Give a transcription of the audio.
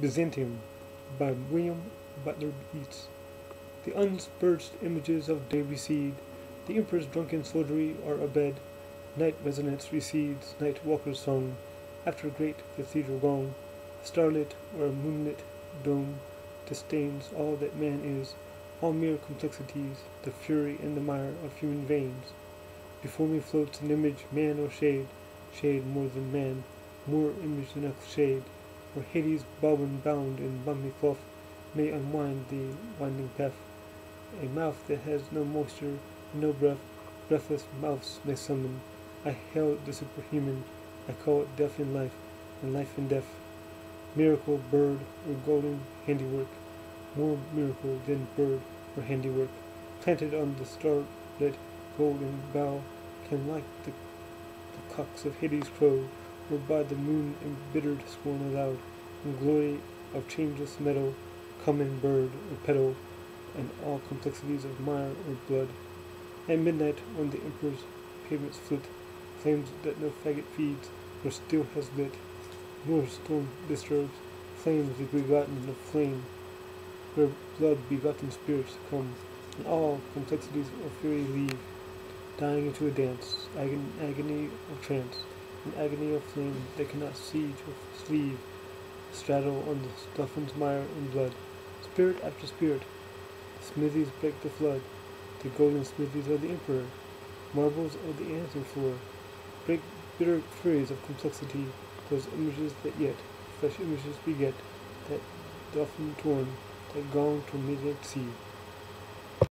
Byzantium by William Butler Yeats. The unspurged images of day recede, the emperor's drunken soldiery are abed, night resonance recedes, night walker's song, after great cathedral gong, starlit or moonlit dome disdains all that man is, all mere complexities, the fury and the mire of human veins. Before me floats an image, man or shade, shade more than man, more image than a shade, where Hades bobbin bound in mummy cloth may unwind the winding path. A mouth that has no moisture, no breath, breathless mouths may summon. I hail the superhuman, I call it death in life, and life in death. Miracle, bird, or golden handiwork, more miracle than bird or handiwork, planted on the starlit golden bough, can like the, the cocks of Hades crow, or by the moon embittered scorn aloud, in glory of changeless meadow, common bird or petal, and all complexities of mire or blood. At midnight, on the emperor's pavements flit, flames that no faggot feeds, nor still has lit, nor storm disturbs, flames the begotten of flame, where blood begotten spirits come, and all complexities of fury leave, dying into a dance, agon- agony of trance, an agony of flame that cannot siege or sleeve, straddle on the stuffen's mire and blood, spirit after spirit, the smithies break the flood, the golden smithies of the emperor, marbles of the anthem floor, break bitter furies of complexity, those images that yet fresh images beget, that often torn, that gone to midnight sea.